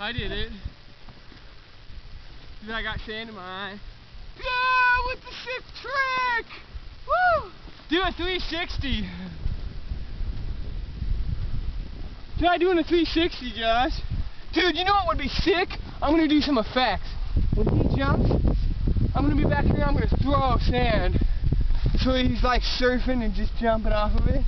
I did it. Dude, I got sand in my eye. Yeah, with the sick trick! Woo! Do a 360. Try doing a 360, Josh. Dude, you know what would be sick? I'm gonna do some effects. When he jumps, I'm gonna be back here. I'm gonna throw sand, so he's like surfing and just jumping off of it.